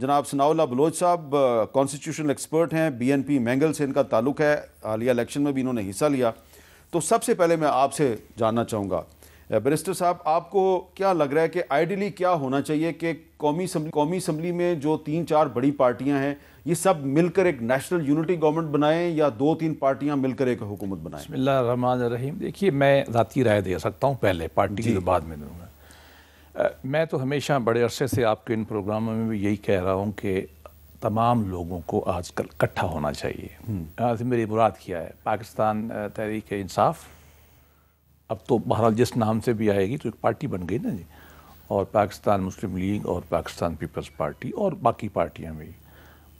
जनाब सनाउल्ला बलोच साहब constitutional expert हैं बीएनपी मैंगल से इनका ताल्लुक है। हालिया इलेक्शन में भी इन्होंने हिस्सा लिया। तो सबसे पहले मैं आपसे जानना चाहूँगा बैरिस्टर साहब आपको क्या लग रहा है कि आइडियली क्या होना चाहिए कि कौमी कौमी असम्बली में जो तीन चार बड़ी पार्टियाँ हैं ये सब मिलकर एक नेशनल यूनिटी गवर्नमेंट बनाएँ या दो तीन पार्टियाँ मिलकर एक हुकूमत बनाएँ? रहमान रहीम। देखिए मैं ज़ाती राय दे सकता हूँ पहले पार्टी की बाद में दूँगा। मैं तो हमेशा बड़े अरसे से आपके इन प्रोग्रामों में भी यही कह रहा हूँ कि तमाम लोगों को आजकल इकट्ठा होना चाहिए। हम्म। आज मेरी मुराद किया है। पाकिस्तान तहरीक इंसाफ अब तो बहरहाल जिस नाम से भी आएगी तो एक पार्टी बन गई ना जी। और पाकिस्तान मुस्लिम लीग और पाकिस्तान पीपल्स पार्टी और बाकी पार्टियाँ भी।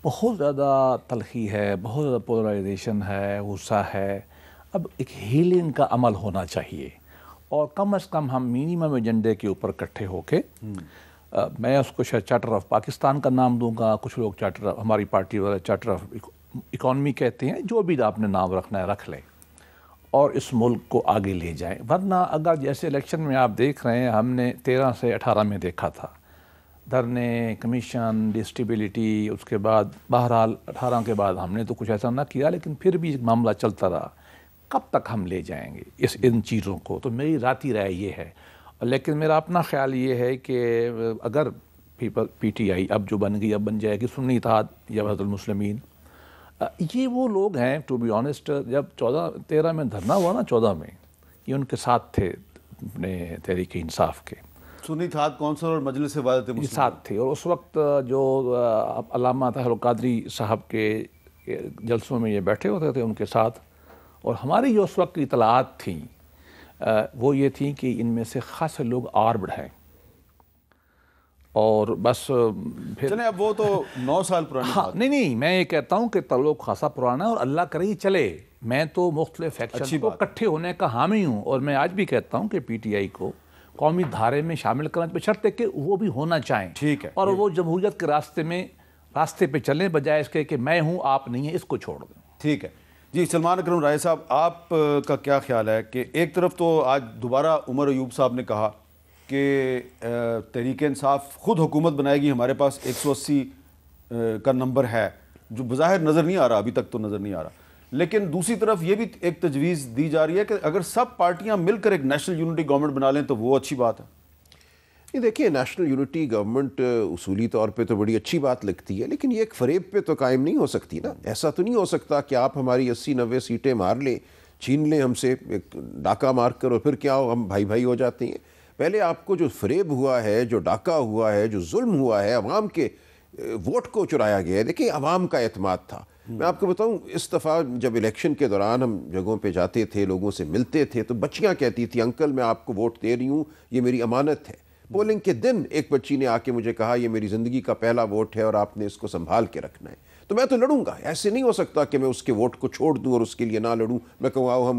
बहुत ज़्यादा तलखी है बहुत ज़्यादा पोलराइजेशन है गुस्सा है। अब एक हीलिंग का अमल होना चाहिए। और कम अज़ कम हम मिनिमम एजेंडे के ऊपर इकट्ठे होके मैं उसको शायद चार्टर ऑफ़ पाकिस्तान का नाम दूँगा, कुछ लोग चार्टर हमारी पार्टी वाले चार्टर ऑफ़ इकॉनमी कहते हैं, जो भी आपने नाम रखना है, रख लें। और इस मुल्क को आगे ले जाएँ। वरना अगर जैसे इलेक्शन में आप देख रहे हैं, हमने तेरह से अठारह में देखा था। धरने कमीशन डिस्टिबिलिटी उसके बाद, बहरहाल, अठारह के बाद हमने तो कुछ ऐसा ना किया, लेकिन फिर भी मामला चलता रहा। कब तक हम ले जाएँगे इस इन चीज़ों को? तो मेरी राती राय ये है। लेकिन मेरा अपना ख्याल ये है कि अगर पीपल पीटीआई अब जो बन गई अब बन जाएगी सुन्नी था या मुस्लिमीन ये वो लोग हैं टू बी ऑनेस्ट जब चौदह तेरह में धरना हुआ ना चौदह में ये उनके साथ थे अपने तहरीक इंसाफ के। सुन्नी था कौंसल और मजलिस से साथ थे। और उस वक्त जो अलामा तहल कादरी साहब के जलसों में ये बैठे होते थे उनके साथ। और हमारी जो उस वक्त की इतलात थी वो ये थी कि इनमें से ख़ास लोग और बढ़ाएँ। और बस फिर चले अब वो तो नौ साल पुराना हाँ नहीं नहीं मैं ये कहता हूँ कि तल्लुक खासा पुराना है और अल्लाह करे ही चले। मैं तो मुख्तलिफ़ फैक्शन को इकट्ठे होने का हामी हूँ और मैं आज भी कहता हूँ कि पीटीआई को कौमी धारे में शामिल करना शर्त है कि वो भी होना चाहें। ठीक है। और वो जमहूरियत के रास्ते में रास्ते पे चले बजाय इसके कि मैं हूँ आप नहीं है इसको छोड़ दें। ठीक है। जी, सलमान अक्रम, राय साहब आप का क्या ख्याल है कि एक तरफ़ तो आज दोबारा उमर अयूब साहब ने कहा कि तहरीक इंसाफ ख़ुद हुकूमत बनाएगी, हमारे पास 180 का नंबर है, जो बज़ाहिर नज़र नहीं आ रहा, अभी तक तो नज़र नहीं आ रहा। लेकिन दूसरी तरफ़ ये भी एक तजवीज़ दी जा रही है कि अगर सब पार्टियाँ मिलकर एक नेशनल यूनिटी गवर्नमेंट बना लें तो वो अच्छी बात है। ये देखिए नेशनल यूनिटी गवर्नमेंट उसूली तौर पे तो बड़ी अच्छी बात लगती है लेकिन ये एक फरेब पे तो कायम नहीं हो सकती ना। ऐसा तो नहीं हो सकता कि आप हमारी अस्सी नब्बे सीटें मार लें छीन लें हमसे एक डाका मार कर और फिर क्या हो हम भाई भाई हो जाते हैं। पहले आपको जो फरेब हुआ है जो डाका हुआ है जो जुल्म हुआ है अवाम के वोट को चुराया गया है। देखिए अवाम का अतमाद था। मैं आपको बताऊँ इस दफ़ा जब इलेक्शन के दौरान हम जगहों पे जाते थे लोगों से मिलते थे तो बच्चियाँ कहती थी अंकल मैं आपको वोट दे रही हूँ ये मेरी अमानत है। पोलिंग के दिन एक बच्ची ने आके मुझे कहा ये मेरी ज़िंदगी का पहला वोट है और आपने इसको संभाल के रखना है। तो मैं तो लड़ूँगा ऐसे नहीं हो सकता कि मैं उसके वोट को छोड़ दूँ और उसके लिए ना लड़ूं। मैं कहूँ आओ हम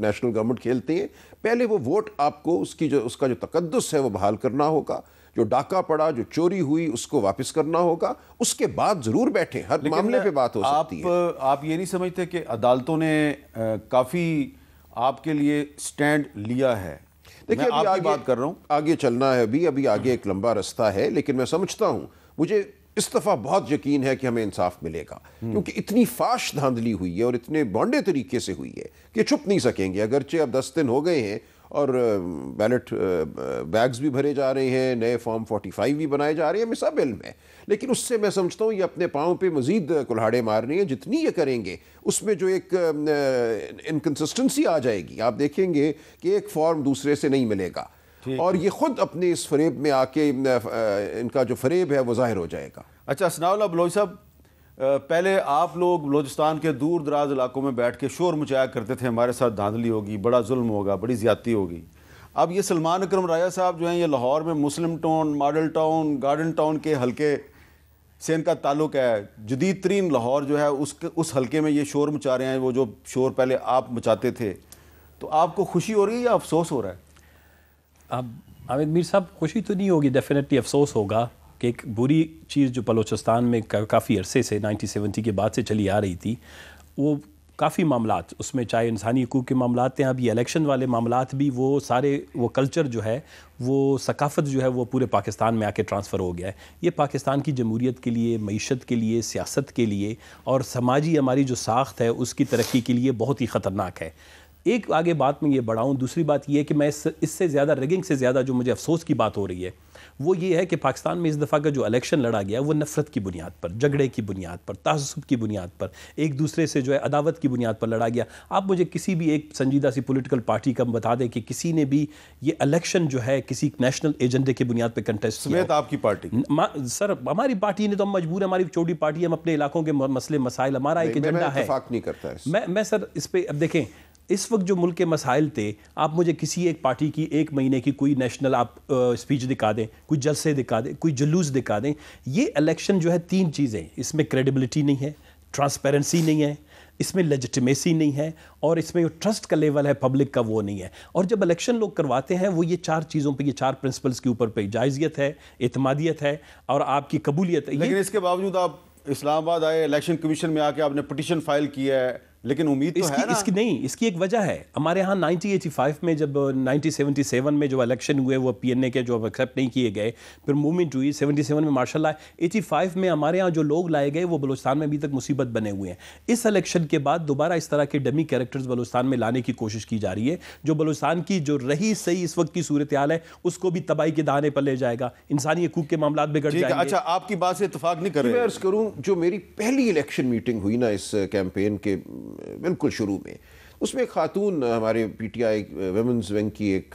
नेशनल गवर्नमेंट खेलते हैं। पहले वो वोट आपको उसकी जो उसका जो तकदस है वो बहाल करना होगा जो डाका पड़ा जो चोरी हुई उसको वापस करना होगा। उसके बाद ज़रूर बैठे हर मामले पे बात हो सकती आप, है। आप ये नहीं समझते कि अदालतों ने काफ़ी आपके लिए स्टैंड लिया है। देखिए अभी आगे बात कर रहा हूँ। आगे चलना है अभी अभी आगे एक लंबा रास्ता है लेकिन मैं समझता हूँ मुझे इस दफ़ा बहुत यकीन है कि हमें इंसाफ मिलेगा क्योंकि इतनी फाश धांधली हुई है और इतने बॉन्डे तरीके से हुई है कि छुप नहीं सकेंगे। अगरचे अब दस दिन हो गए हैं और बैलेट बैग्स भी भरे जा रहे हैं नए फॉर्म 45 भी बनाए जा रहे हैं सब इल्म है। लेकिन उससे मैं समझता हूँ ये अपने पाँव पे मज़ीद कुल्हाड़े मार रहे हैं जितनी ये करेंगे उसमें जो एक इनकन्सिस्टेंसी आ जाएगी। आप देखेंगे कि एक फॉर्म दूसरे से नहीं मिलेगा। और ये खुद अपने इस फरेब में आके इनका जो फरेब है वो ज़ाहिर हो जाएगा। अच्छा सनाउल्ला बलोच साहब पहले आप लोग बलोचिस्तान के दूर दराज इलाकों में बैठ के शोर मचाया करते थे, हमारे साथ धांधली होगी, बड़ा जुल्म होगा, बड़ी ज़्यादती होगी। अब ये सलमान अक्रम राया साहब जो हैं, ये लाहौर में Muslim Town Model Town Garden Town के हल्के से इनका ताल्लुक है। जदीद तरीन लाहौर जो है, उस उस हल्के में ये शोर मचा रहे हैं, वो जो शोर पहले आप मचाते थे। तो आपको खुशी हो रही है या अफसोस हो रहा है? अब आमिद मीर साहब, खुशी तो नहीं होगी डेफिनेटली अफसोस होगा। कि एक बुरी चीज़ जो बलोचिस्तान में काफ़ी अरसे से 1970 के बाद से चली आ रही थी, वो काफ़ी मामला उसमें चाहे इंसानी हकूक़ के मामला हैं अभी इलेक्शन वाले मामला भी, वो सारे, वो कल्चर जो है, वो सकाफ़त जो है, वो पूरे पाकिस्तान में आके ट्रांसफ़र हो गया है। ये पाकिस्तान की जमहूरीत के लिए, मीशत के लिए, सियासत के लिए और समाजी हमारी जो साख्त है, उसकी तरक्की के लिए बहुत ही ख़तरनाक है। एक आगे बात में ये बढ़ाऊँ दूसरी बात ये है कि मैं इससे ज़्यादा रिगिंग से ज़्यादा जो मुझे अफसोस की बात हो रही है वो ये है कि पाकिस्तान में इस दफ़ा का जो इलेक्शन लड़ा गया वो नफ़रत की बुनियाद पर झगड़े की बुनियाद पर तहसब की बुनियाद पर एक दूसरे से जो है अदावत की बुनियाद पर लड़ा गया। आप मुझे किसी भी एक संजीदा सी पोलिटिकल पार्टी का बता दें कि किसी ने भी ये इलेक्शन जो है किसी नेशनल एजेंडे की बुनियाद पर कंटेस्ट किया आपकी पार्टी सर हमारी पार्टी ने तो हम मजबूर है हमारी छोटी पार्टी हम अपने इलाकों के मसले मसाइल हमारा एक एजेंडा है। मैं मैं सर इस पर अब देखें इस वक्त जो मुल्क के मसाइल थे, आप मुझे किसी एक पार्टी की एक महीने की कोई नेशनल आप स्पीच दिखा दें, कोई जलसे दिखा दें, कोई जुलूस दिखा दें, ये इलेक्शन जो है तीन चीज़ें इसमें क्रेडिबिलिटी नहीं है ट्रांसपेरेंसी नहीं है, इसमें लेजिटिमेसी नहीं है और इसमें जो ट्रस्ट का लेवल है पब्लिक का वो नहीं है। और जब इलेक्शन लोग करवाते हैं, वो ये चार चीज़ों पे, ये चार प्रिंसिपल्स के ऊपर पे जायजियत है एतमादियत है और आपकी कबूलियत है। लेकिन इसके बावजूद आप इस्लामाबाद आए इलेक्शन कमीशन में आके आपने पटिशन फ़ाइल किया है लेकिन उम्मीद तो है ना। इसकी नहीं इसकी एक वजह है। हमारे यहाँ 1985 में जब 1977 में जो इलेक्शन हुए वो पीएनए के जो एक्सेप्ट नहीं किए गए फिर मूवमेंट हुई। 77 में मार्शल आए। 85 में हमारे यहाँ जो लोग लाए गए वो बलूचिस्तान में अभी तक मुसीबत बने हुए हैं। इस इलेक्शन के बाद दोबारा इस तरह के डमी कैरेक्टर्स बलूचिस्तान में लाने की कोशिश की जा रही है। जो बलूचिस्तान की जो रही सही इस वक्त की सूरत हाल है उसको भी तबाही के दाने पर ले जाएगा। इंसानी हकूक के मामला बिगड़ जाएँगे। अच्छा आपकी बात से इतफाक नहीं कर रहे। करूँ जो मेरी पहली इलेक्शन मीटिंग हुई ना इस कैंपेन के बिल्कुल शुरू में। उसमें खातून, हमारे पीटीआई वेमेंस विंग की एक,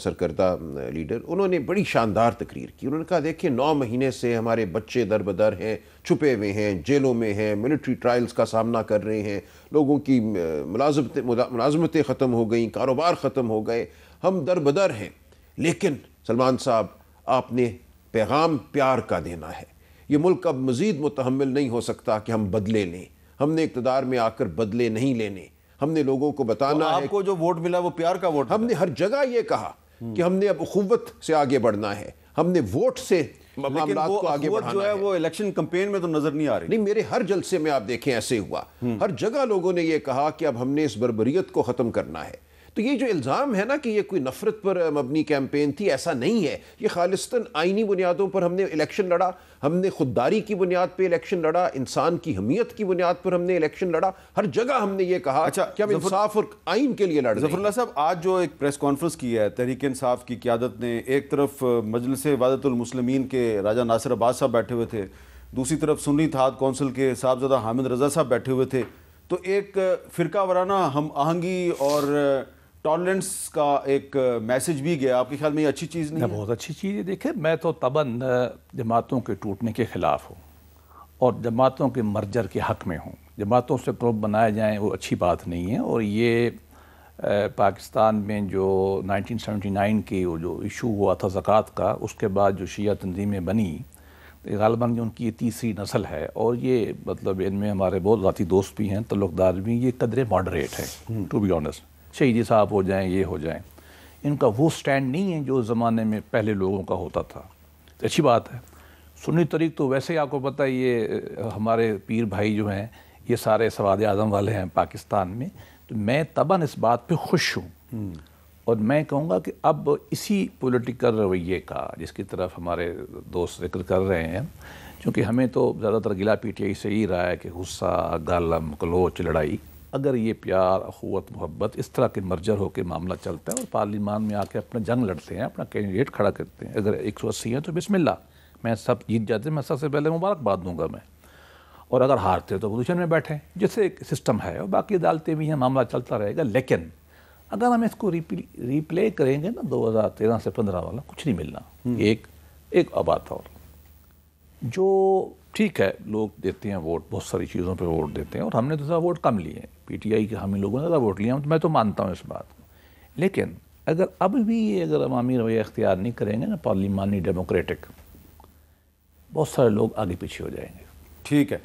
सरकर्दा, लीडर, उन्होंने बड़ी शानदार तकरीर की। उन्होंने कहा, देखिए, नौ महीने से हमारे बच्चे दर बदर हैं, छुपे हुए हैं, जेलों में हैं, मिलिट्री ट्रायल्स का सामना कर रहे हैं, लोगों की, मुलाजमतें मुलाजमतें ख़त्म हो गई, कारोबार ख़त्म हो गए, हम दर बदर हैं। लेकिन, सलमान साहब, आपने पैगाम प्यार का देना है। ये मुल्क अब मज़ीद मुतहमल नहीं हो सकता कि हम बदले लें। हमने इकतदार में आकर बदले नहीं लेने। हमने लोगों को बताना तो आपको है जो वोट मिला वो प्यार का वोट हमने हर जगह ये कहा कि हमने अब अखुवत से आगे बढ़ना है। हमने वोट से मामला को आगे बढ़ाना जो है, है। वो इलेक्शन कंपेन में तो नज़र नहीं आ रही। नहीं मेरे हर जलसे में आप देखें ऐसे हुआ। हम्म। हर जगह लोगों ने ये कहा कि अब हमने इस बरबरीत को खत्म करना है। तो ये जो इल्ज़ाम है ना कि ये कोई नफरत पर मबनी कैंपेन थी ऐसा नहीं है। ये खालिस्तान आइनी बुनियादों पर हमने इलेक्शन लड़ा हमने खुददारी की बुनियाद पर इलेक्शन लड़ा इंसान की हमीयत की बुनियाद पर हमने इलेक्शन लड़ा हर जगह हमने ये कहा अच्छा कि हम इंसाफ और आइन के लिए लड़ जफरुल्ला साहब आज जो एक प्रेस कॉन्फ्रेंस की है तहरीक इंसाफ की क्यादत ने एक तरफ़ मजलिस वादतुलमसलमिन के राजा नासिर अब्बास साहब बैठे हुए थे दूसरी तरफ़ सुन्नी थाद कौंसिल के साहबजादा हामिद रजा साहब बैठे हुए थे तो एक फ़िरका वराना हम आहंगी और टॉलरेंस का एक मैसेज भी गया। आपके ख्याल में ये अच्छी चीज़ नहीं है? बहुत अच्छी चीज़ है। देखे मैं तो तबन जमातों के टूटने के ख़िलाफ़ हूँ और जमातों के मर्जर के हक़ में हूँ। जमातों से ग्रुप बनाए जाएँ वो अच्छी बात नहीं है। और ये पाकिस्तान में जो 1979 के वो जो इशू हुआ था ज़क़़त का उसके बाद जो शिया तंजीमें बनी गालबा उनकी ये तीसरी नस्ल है और ये मतलब इनमें हमारे बहुत ज़ाती दोस्त भी हैं तल्लुकदार भी ये कदरे मॉडरेट है टू बी ऑनेस्ट शहीदी साहब हो जाएँ ये हो जाएँ। इनका वो स्टैंड नहीं है जो ज़माने में पहले लोगों का होता था। तो अच्छी बात है। सुन्नी तरीक तो वैसे ही आपको पता है ये हमारे पीर भाई जो हैं ये सारे सवाद आज़म वाले हैं पाकिस्तान में। तो मैं तबन इस बात पे खुश हूँ। हम्म। और मैं कहूँगा कि अब इसी पॉलिटिकल रवैये का जिसकी तरफ़ हमारे दोस्त ज़िक्र कर रहे हैं क्योंकि हमें तो ज़्यादातर गिला पीटियाई से ही रहा है कि गुस्सा गालम कलोच लड़ाई। अगर ये प्यार अखवत मोहब्बत इस तरह के मर्जर होकर मामला चलता है और पार्लिमान में आके अपना जंग लड़ते हैं अपना कैंडिडेट खड़ा करते हैं अगर एक सौ अस्सी है तो बिस्मिल्ला मैं सब जीत जाते मैं सबसे पहले मुबारकबाद दूँगा मैं। और अगर हारते हैं तो पोजिशन में बैठे जैसे एक सिस्टम है और बाकी अदालतें भी हैं मामला चलता रहेगा लेकिन अगर हम इसको रिप्ले करेंगे ना दो हज़ार तेरह से पंद्रह वाला कुछ नहीं मिलना। हम्म। एक एक बात और। जो ठीक है, लोग देते हैं वोट, बहुत सारी चीज़ों पे वोट देते हैं और हमने तो वोट कम लिए। पीटीआई के हम ही लोगों ने ज़्यादा वोट लिया तो मैं तो मानता हूँ इस बात को। लेकिन अगर अब भी ये अगर अवामी रवैया अख्तियार नहीं करेंगे ना, पार्लिमानी डेमोक्रेटिक, बहुत सारे लोग आगे पीछे हो जाएँगे। ठीक है।